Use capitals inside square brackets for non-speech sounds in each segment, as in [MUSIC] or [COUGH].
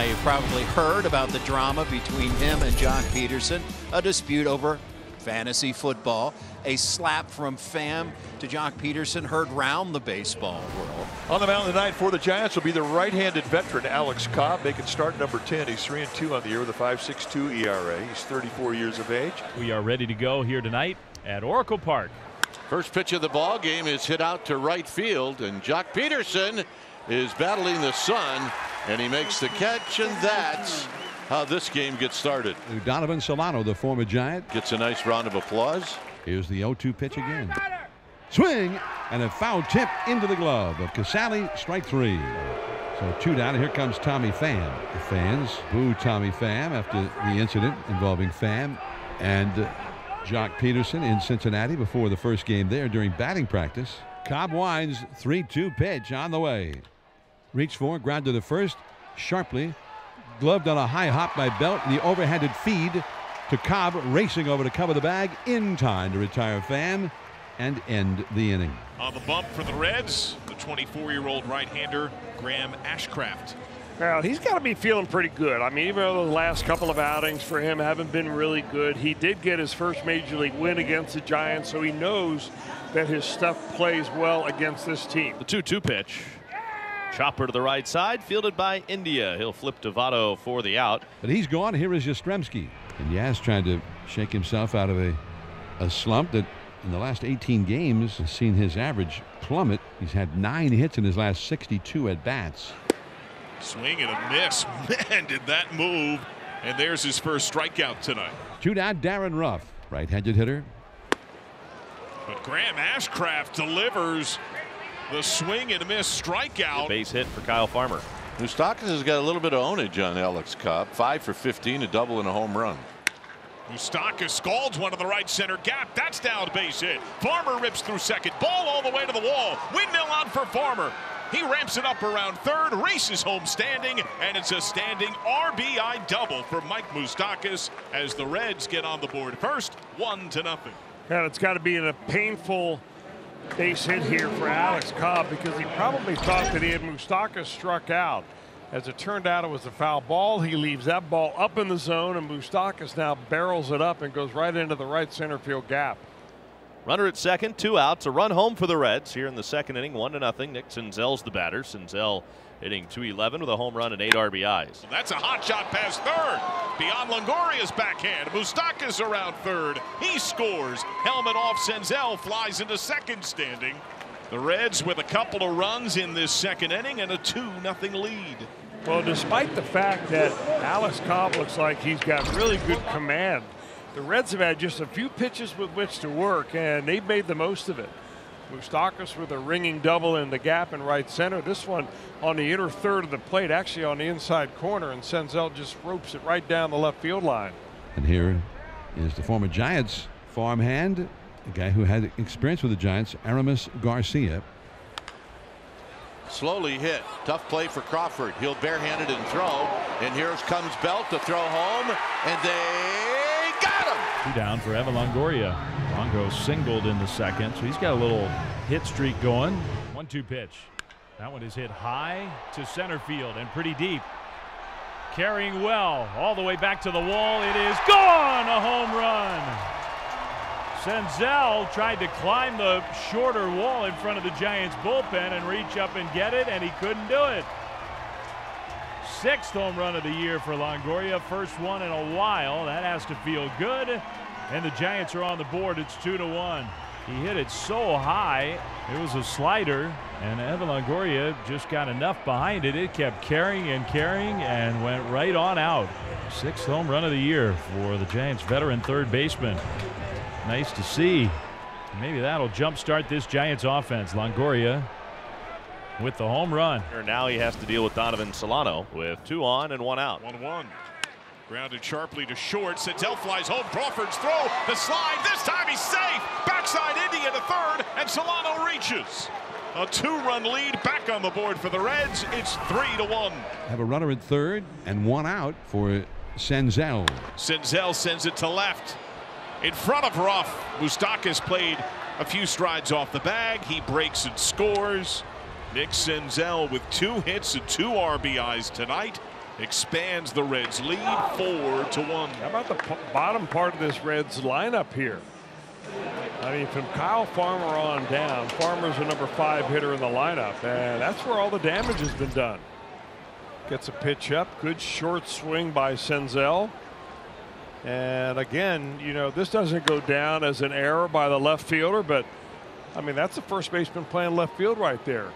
Now, you've probably heard about the drama between him and Joc Pederson, a dispute over fantasy football. A slap from Pham to Joc Pederson heard round the baseball world. On the mound tonight for the Giants will be the right-handed veteran Alex Cobb, making start number 10. He's 3 and 2 on the year with a 5.62 ERA. He's 34 years of age. We are ready to go here tonight at Oracle Park. First pitch of the ball game is hit out to right field, and Joc Pederson is battling the sun, and he makes the catch, and that's how this game gets started. Donovan Solano, the former Giant, gets a nice round of applause. Here's the 0-2 pitch again. Swing and a foul tip into the glove of Casali, strike three. So two down, and here comes Tommy Pham. The fans boo Tommy Pham after the incident involving Pham and Joc Pederson in Cincinnati before the first game there during batting practice. Cobb winds 3-2 pitch on the way. Reach for, ground to the first, sharply, gloved on a high hop by Belt, and the overhanded feed to Cobb racing over to cover the bag in time to retire Pham and end the inning. On the bump for the Reds, the 24-year-old right-hander Graham Ashcraft. Well, he's got to be feeling pretty good. I mean, even though the last couple of outings for him haven't been really good, he did get his first major league win against the Giants, so he knows that his stuff plays well against this team. The 2-2 pitch. Chopper to the right side, fielded by India. He'll flip to Votto for the out. But he's gone. Here is Yastrzemski. And Yaz trying to shake himself out of a, a slump that in the last 18 games has seen his average plummet. He's had nine hits in his last 62 at bats. Swing and a miss. [LAUGHS] Man, did that move. And there's his first strikeout tonight. Two down, Darin Ruf, right-handed hitter. But Graham Ashcraft delivers the swing and a miss strikeout. Base hit for Kyle Farmer. Moustakas has got a little bit of ownage on Alex Cobb. Five for 15, a double and a home run. Moustakas scalds one to the right center gap. That's down base hit. Farmer rips through second. Ball all the way to the wall. Windmill out for Farmer. He ramps it up around third, races home standing, and it's a standing RBI double for Mike Moustakas as the Reds get on the board first, one to nothing. And it's got to be a painful base hit here for Alex Cobb because he probably thought that he had Moustakas struck out. As it turned out, it was a foul ball. He leaves that ball up in the zone, and Moustakas now barrels it up and goes right into the right center field gap. Runner at second, two outs, a run home for the Reds here in the second inning, one to nothing. Nick Senzel's the batter. Senzel hitting 211 with a home run and eight RBIs. That's a hot shot past third. Beyond Longoria's backhand. Moustakas around third. He scores. Helmet off. Senzel flies into second standing. The Reds with a couple of runs in this second inning and a 2 nothing lead. Well, despite the fact that Alex Cobb looks like he's got really good command the Reds have had just a few pitches with which to work, and they've made the most of it. Moustakas with a ringing double in the gap in right center. This one on the inner third of the plate, actually on the inside corner, and Senzel just ropes it right down the left field line. And here is the former Giants farmhand, a guy who had experience with the Giants, Aramis Garcia. Slowly hit. Tough play for Crawford. He'll barehanded and throw. And here comes Belt to throw home. And they got him. Two down for Evan Longoria. Longo singled in the second, so he's got a little hit streak going. One two pitch. That one is hit high to center field and pretty deep. Carrying well all the way back to the wall. It is gone. A home run. Senzel tried to climb the shorter wall in front of the Giants bullpen and reach up and get it, and he couldn't do it. Sixth home run of the year for Longoria, first one in a while. That has to feel good. And the Giants are on the board. It's two to one. He hit it so high. It was a slider, and Evan Longoria just got enough behind it. It kept carrying and carrying and went right on out. Sixth home run of the year for the Giants veteran third baseman. Nice to see. Maybe that'll jumpstart this Giants offense. Longoria with the home run. Now he has to deal with Donovan Solano with two on and one out. 1 1. Grounded sharply to short. Senzel flies home. Crawford's throw. The slide. This time he's safe. Backside India to third. And Solano reaches. A two-run lead back on the board for the Reds. It's three to one. Have a runner at third and one out for Senzel. Senzel sends it to left. In front of Ruf. Moustakas played a few strides off the bag. He breaks and scores. Nick Senzel with two hits and two RBIs tonight. expands the Reds lead four to one. How about the bottom part of this Reds lineup here? I mean, from Kyle Farmer on down, Farmer's the number five hitter in the lineup, and that's where all the damage has been done. Gets a pitch up, good short swing by Senzel. And again, you know, this doesn't go down as an error by the left fielder, but I mean, that's the first baseman playing left field right there.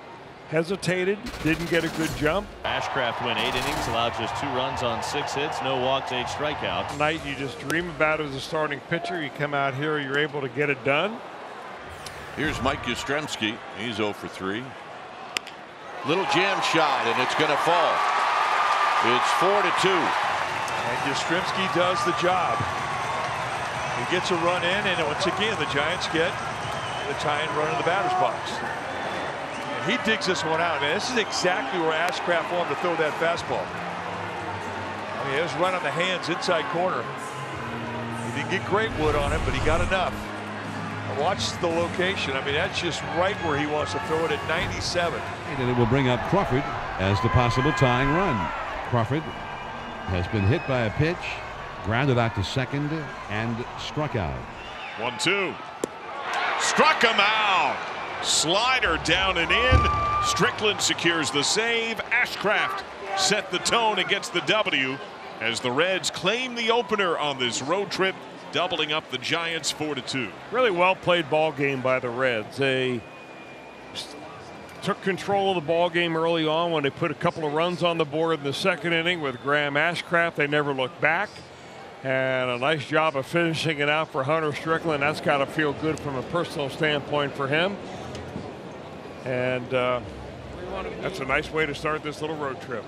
Hesitated, didn't get a good jump. Ashcraft went eight innings, allowed just two runs on six hits, no walks, eight strikeouts. Night you just dream about as a starting pitcher. You come out here, you're able to get it done. Here's Mike Yastrzemski. He's 0 for 3. Little jam shot, and it's going to fall. It's 4 to 2. And Yastrzemski does the job. He gets a run in, and once again, the Giants get the tying run in the batter's box. And he digs this one out. Man, this is exactly where Ashcraft wanted to throw that fastball. I mean, it was right on the hands, inside corner. He didn't get great wood on it, but he got enough. Watch the location. I mean, that's just right where he wants to throw it at 97. And it will bring up Crawford as the possible tying run. Crawford has been hit by a pitch, grounded out to second, and struck out. One, two. Struck him out. Slider down and in. Strickland secures the save. Ashcraft set the tone against the W as the Reds claim the opener on this road trip, doubling up the Giants 4 to 2. Really well played ball game by the Reds. They took control of the ball game early on when they put a couple of runs on the board in the second inning with Graham Ashcraft. They never looked back. And a nice job of finishing it out for Hunter Strickland. That's got to feel good from a personal standpoint for him. And uh, that's a nice way to start this little road trip.